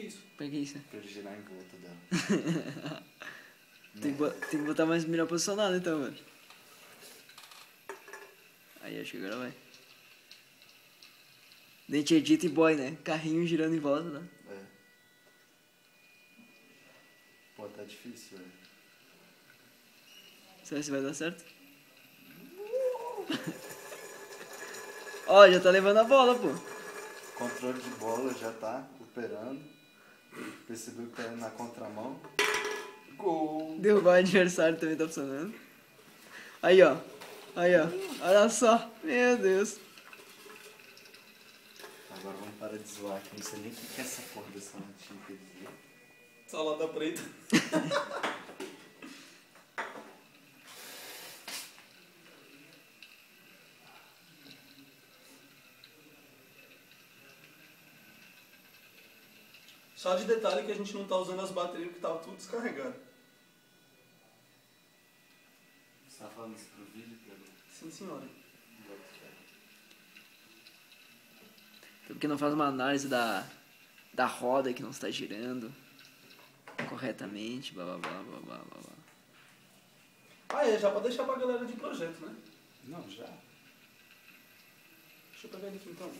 que isso? Pra ele girar em volta dela. Tem que, tem que botar mais melhor posicionado então, mano. Aí, acho que agora vai. Dente edita e boy, né? Carrinho girando em volta, né? É. Pô, tá difícil, velho. Será que vai dar certo? Ó, já tá levando a bola, pô. Controle de bola já tá operando. Percebeu que tá indo na contramão. Gol! Derrubar o adversário também tá funcionando. Aí, ó. Aí, ó. Olha só. Meu Deus. Agora vamos parar de zoar que não sei nem o que é essa porra dessa dizer. Salada preta. Só de detalhe que a gente não tá usando as baterias porque tava tudo descarregado. Você tá falando isso pro vídeo, Pedro? Sim, senhora. Porque não faz uma análise da, da roda que não está girando corretamente, blá blá blá blá blá blá. blá. Ah, é, já pode deixar pra galera de projeto, né? Não, já. Deixa eu pegar ele aqui então.